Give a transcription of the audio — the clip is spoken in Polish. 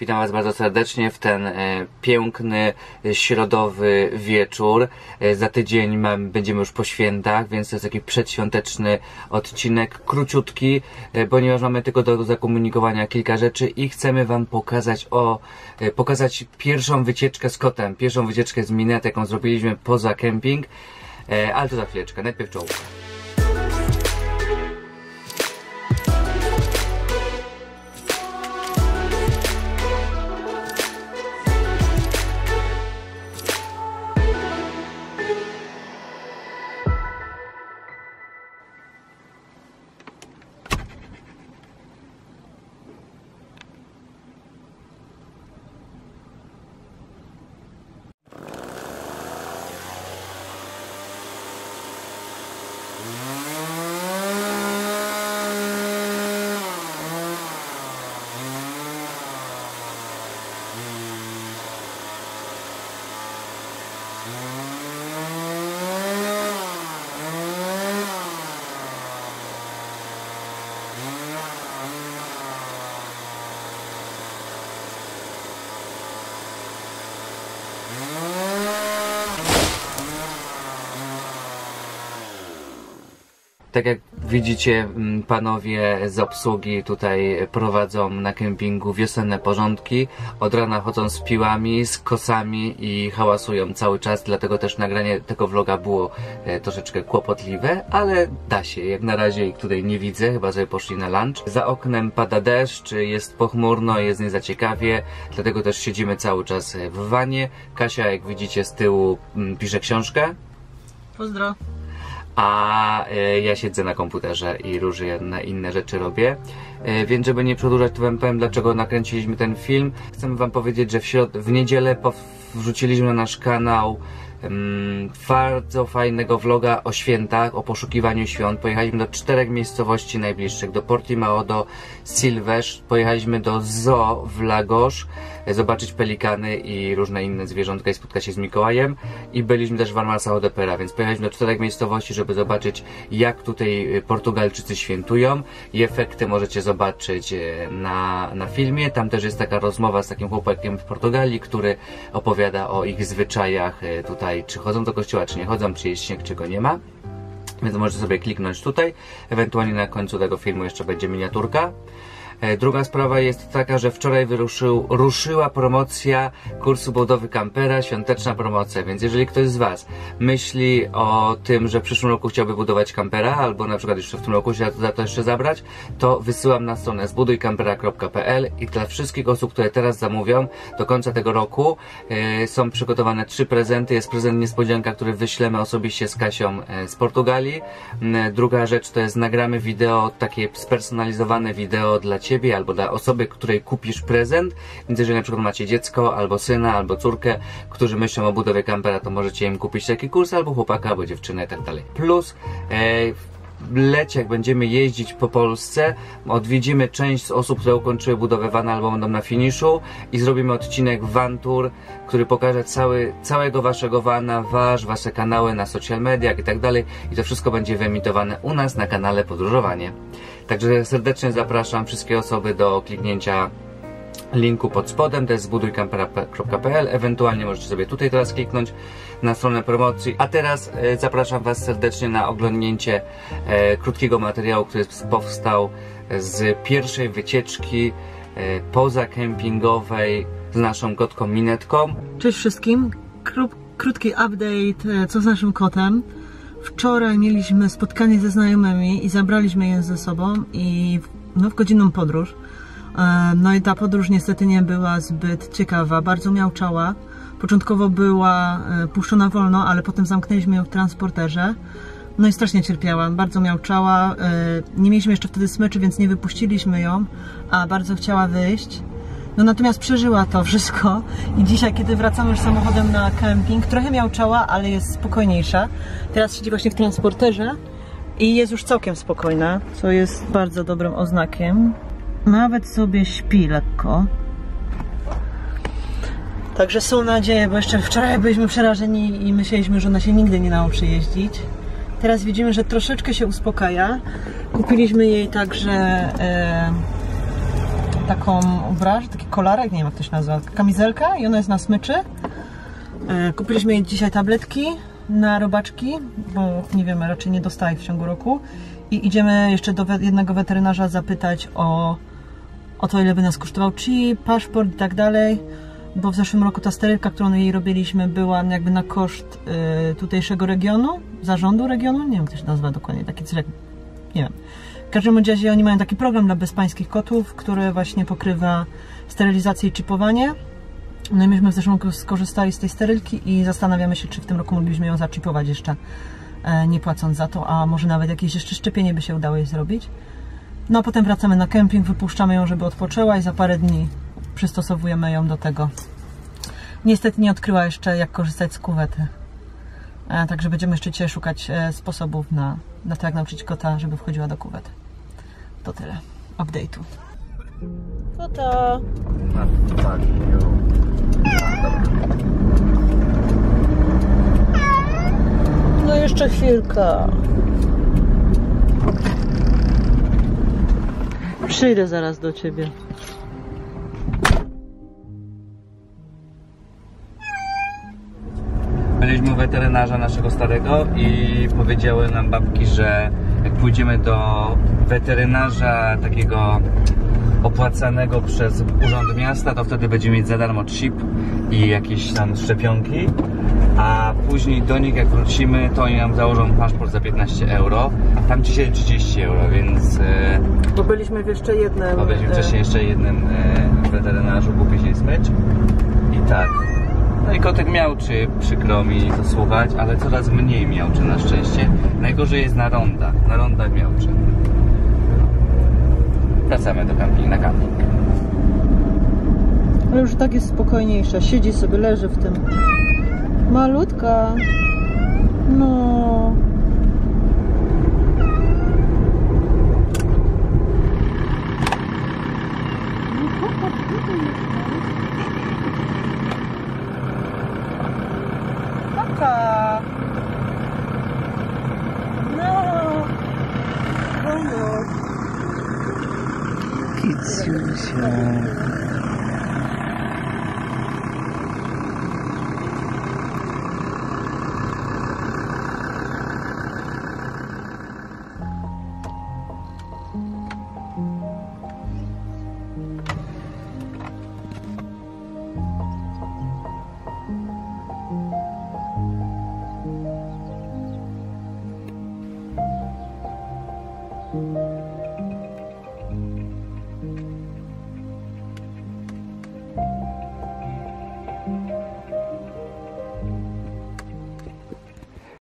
Witam Was bardzo serdecznie w ten e, piękny, e, środowy wieczór. E, za tydzień mam, będziemy już po świętach, więc to jest taki przedświąteczny odcinek, króciutki, ponieważ mamy tylko do zakomunikowania kilka rzeczy i chcemy Wam pokazać o, pokazać pierwszą wycieczkę z kotem, pierwszą wycieczkę z Minet, jaką zrobiliśmy poza kemping, ale to za chwileczkę, najpierw czołówka. Tak jak widzicie, mm, panowie z obsługi tutaj prowadzą na kempingu wiosenne porządki. Od rana chodzą z piłami, z kosami i hałasują cały czas, dlatego też nagranie tego vloga było e, troszeczkę kłopotliwe, ale da się. Jak na razie ich tutaj nie widzę, chyba że poszli na lunch. Za oknem pada deszcz, jest pochmurno, jest nie za ciekawie, dlatego też siedzimy cały czas w wanie. Kasia, jak widzicie z tyłu, mm, pisze książkę Pozdro. A e, ja siedzę na komputerze i różne inne rzeczy robię. E, Więc żeby nie przedłużać, to wam powiem, dlaczego nakręciliśmy ten film. Chcemy wam powiedzieć, że w, środ- w niedzielę wrzuciliśmy na nasz kanał mm, bardzo fajnego vloga o świętach, o poszukiwaniu świąt. Pojechaliśmy do czterech miejscowości najbliższych, do Portimao, do Silves, pojechaliśmy do Zoo w Lagos, zobaczyć pelikany i różne inne zwierzątka i spotkać się z Mikołajem i byliśmy też w Armasao de Pera, więc pojechaliśmy do czterech miejscowości, żeby zobaczyć jak tutaj e, Portugalczycy świętują i efekty możecie zobaczyć e, na, na filmie. Tam też jest taka rozmowa z takim chłopakiem w Portugalii, który opowiada o ich zwyczajach e, tutaj, czy chodzą do kościoła, czy nie chodzą, czy jest śnieg, czy go nie ma. Więc możecie sobie kliknąć tutaj. Ewentualnie na końcu tego filmu jeszcze będzie miniaturka. E, Druga sprawa jest taka, że wczoraj wyruszył, ruszyła promocja kursu budowy kampera, świąteczna promocja, więc jeżeli ktoś z Was myśli o tym, że w przyszłym roku chciałby budować kampera, albo na przykład jeszcze w tym roku się za to jeszcze zabrać, to wysyłam na stronę zbudujkampera.pl i dla wszystkich osób, które teraz zamówią, do końca tego roku e, są przygotowane trzy prezenty. Jest prezent niespodzianka, który wyślemy osobiście z Kasią e, z Portugalii. Mm, Druga rzecz to jest nagramy wideo, takie spersonalizowane wideo dla albo dla osoby, której kupisz prezent. Więc jeżeli na przykład macie dziecko, albo syna, albo córkę, którzy myślą o budowie kampera, to możecie im kupić taki kurs, albo chłopaka, albo dziewczynę i tak dalej. Plus e, lecie, jak będziemy jeździć po Polsce, odwiedzimy część z osób, które ukończyły budowę vana albo będą na finiszu i zrobimy odcinek van tour, który pokaże cały, całego waszego vana, wasz, wasze kanały na social mediach i tak dalej i to wszystko będzie wyemitowane u nas na kanale Podróżowanie. Także serdecznie zapraszam wszystkie osoby do kliknięcia linku pod spodem, to jest zbudujkampera.pl, ewentualnie możecie sobie tutaj teraz kliknąć na stronę promocji, a teraz e, zapraszam Was serdecznie na oglądnięcie e, krótkiego materiału, który powstał z pierwszej wycieczki e, pozakempingowej z naszą kotką Minetką. Cześć wszystkim. Kró- krótki update, e, co z naszym kotem. Wczoraj mieliśmy spotkanie ze znajomymi i zabraliśmy je ze sobą i no, w godzinną podróż. E, No i ta podróż niestety nie była zbyt ciekawa. Bardzo miałczała. Początkowo była e, puszczona wolno, ale potem zamknęliśmy ją w transporterze. No i strasznie cierpiałam, bardzo miałczała. e, Nie mieliśmy jeszcze wtedy smyczy, więc nie wypuściliśmy ją, a bardzo chciała wyjść. No natomiast przeżyła to wszystko i dzisiaj, kiedy wracamy już samochodem na kemping, trochę miałczała, ale jest spokojniejsza. Teraz siedzi właśnie w transporterze i jest już całkiem spokojna, co jest bardzo dobrym oznakiem. Nawet sobie śpi lekko. Także są nadzieje, bo jeszcze wczoraj byliśmy przerażeni i myśleliśmy, że ona się nigdy nie nauczy jeździć. Teraz widzimy, że troszeczkę się uspokaja. Kupiliśmy jej także e, taką ubraż, taki kolarek, nie wiem jak to się nazywa, kamizelka i ona jest na smyczy. E, Kupiliśmy jej dzisiaj tabletki na robaczki, bo nie wiemy, raczej nie dostaje w ciągu roku. I idziemy jeszcze do jednego weterynarza zapytać o, o to, ile by nas kosztował chip, paszport i tak dalej. Bo w zeszłym roku ta sterylka, którą jej robiliśmy, była jakby na koszt y, tutejszego regionu, zarządu regionu, nie wiem jak to się nazywa dokładnie, taki jak, nie wiem. W każdym razie oni mają taki program dla bezpańskich kotów, który właśnie pokrywa sterylizację i chipowanie. No i myśmy w zeszłym roku skorzystali z tej sterylki i zastanawiamy się, czy w tym roku moglibyśmy ją zaczipować jeszcze, e, nie płacąc za to, a może nawet jakieś jeszcze szczepienie by się udało jej zrobić. No a potem wracamy na kemping, wypuszczamy ją, żeby odpoczęła i za parę dni przystosowujemy ją do tego. Niestety nie odkryła jeszcze, jak korzystać z kuwety. E, Także będziemy jeszcze dzisiaj szukać e, sposobów na, na to, jak nauczyć kota, żeby wchodziła do kuwety. To tyle. Update'u. No to... No jeszcze chwilkę. Przyjdę zaraz do ciebie. Byliśmy u weterynarza naszego starego i powiedziały nam babki, że jak pójdziemy do weterynarza takiego opłacanego przez Urząd Miasta, to wtedy będziemy mieć za darmo chip i jakieś tam szczepionki, a później do nich jak wrócimy, to oni nam założą paszport za 15 euro, a tam dzisiaj 30 euro, więc e, Bo byliśmy w jeszcze jednym... bo byliśmy e, wcześniej jeszcze jednym e, weterynarzu, kupiliśmy smycz i tak. No i kotek miałczy, przykro mi to słuchać, ale coraz mniej miałczy na szczęście. Najgorzej jest na rondach, na rondach miałczy. Wracamy do camping, na camping. Ale już tak jest spokojniejsza. Siedzi sobie, leży w tym. Malutka. そ。